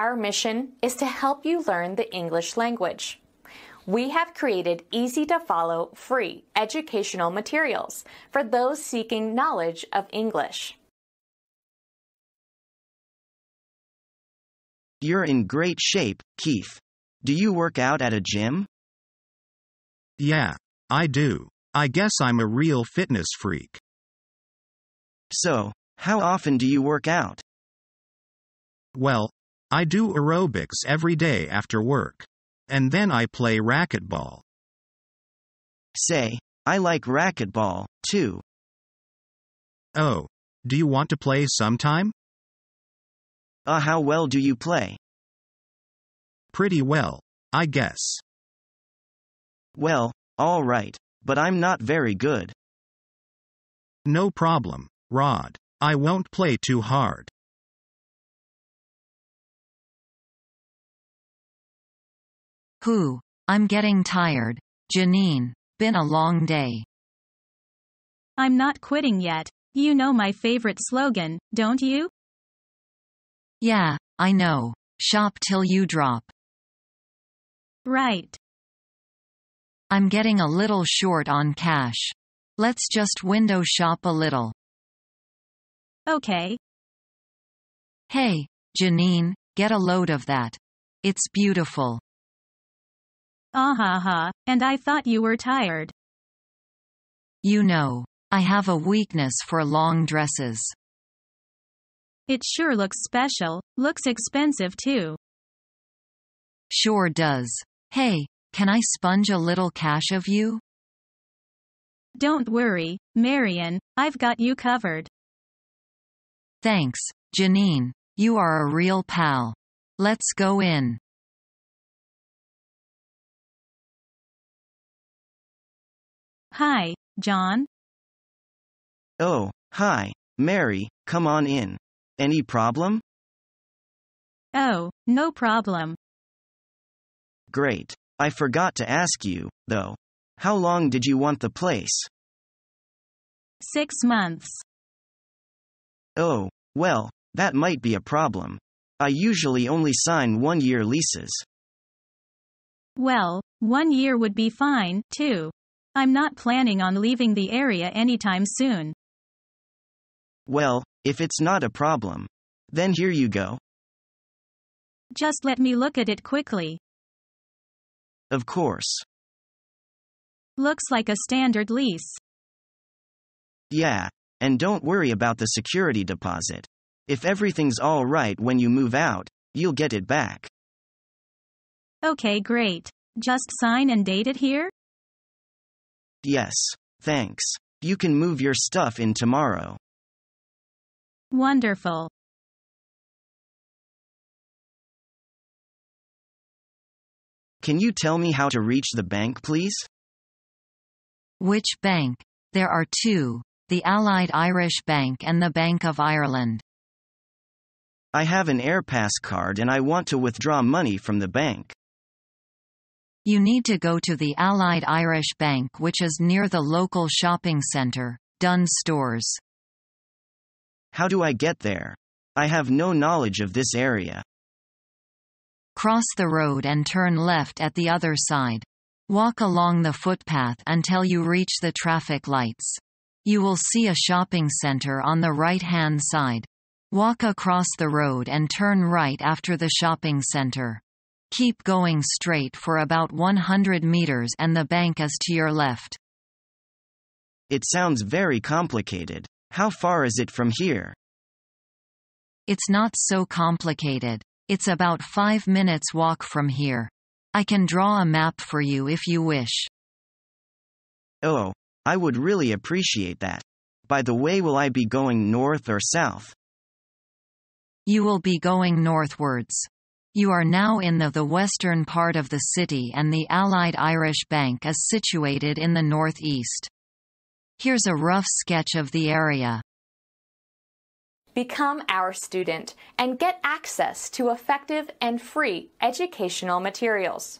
Our mission is to help you learn the English language. We have created easy to follow free educational materials for those seeking knowledge of English. You're in great shape, Keith. Do you work out at a gym? Yeah, I do. I guess I'm a real fitness freak. So, how often do you work out? Well, I do aerobics every day after work. And then I play racquetball. Say, I like racquetball, too. Oh, do you want to play sometime? Uh, how well do you play? Pretty well, I guess. Well, all right, but I'm not very good. No problem, Rod. I won't play too hard. Who? I'm getting tired. Janine, been a long day. I'm not quitting yet. You know my favorite slogan, don't you? Yeah, I know. Shop till you drop. Right. I'm getting a little short on cash. Let's just window shop a little. Okay. Hey, Janine, get a load of that. It's beautiful. Ah ha ha, and I thought you were tired. You know, I have a weakness for long dresses. It sure looks special, looks expensive too. Sure does. Hey, can I sponge a little cash of you? Don't worry, Marion, I've got you covered. Thanks, Janine. You are a real pal. Let's go in. Hi, John. Oh, hi, Mary, come on in. Any problem? Oh, no problem. Great. I forgot to ask you, though. How long did you want the place? Six months. Oh, well, that might be a problem. I usually only sign one year leases. Well, one year would be fine, too. I'm not planning on leaving the area anytime soon. Well, if it's not a problem, then here you go. Just let me look at it quickly. Of course. Looks like a standard lease. Yeah, and don't worry about the security deposit. If everything's all right when you move out, you'll get it back. Okay, great. Just sign and date it here? Yes, thanks. You can move your stuff in tomorrow. Wonderful. Can you tell me how to reach the bank, please? Which bank? There are two the Allied Irish Bank and the Bank of Ireland. I have an AirPass card and I want to withdraw money from the bank. You need to go to the Allied Irish Bank which is near the local shopping centre, Dunnes Stores. How do I get there? I have no knowledge of this area. Cross the road and turn left at the other side. Walk along the footpath until you reach the traffic lights. You will see a shopping center on the right-hand side. Walk across the road and turn right after the shopping center. Keep going straight for about 100 meters and the bank is to your left. It sounds very complicated. How far is it from here? It's not so complicated. It's about 5 minutes walk from here. I can draw a map for you if you wish. Oh, I would really appreciate that. By the way, will I be going north or south? You will be going northwards. You are now in the, the western part of the city and the Allied Irish Bank is situated in the northeast. Here's a rough sketch of the area. Become our student and get access to effective and free educational materials.